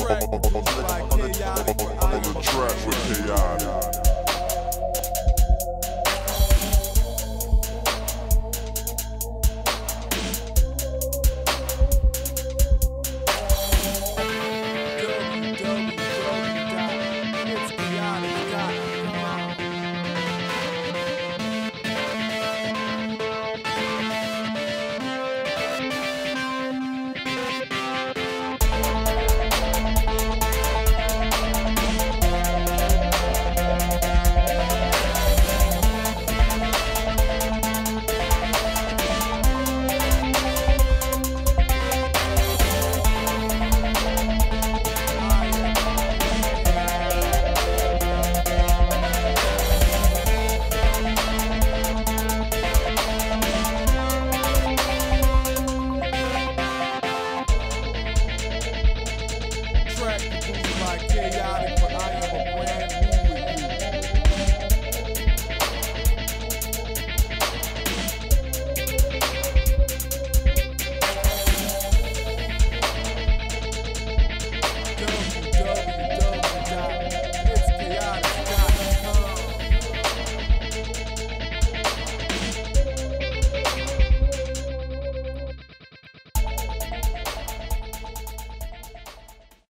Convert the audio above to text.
I'm on the track with chaotic. Chaotic.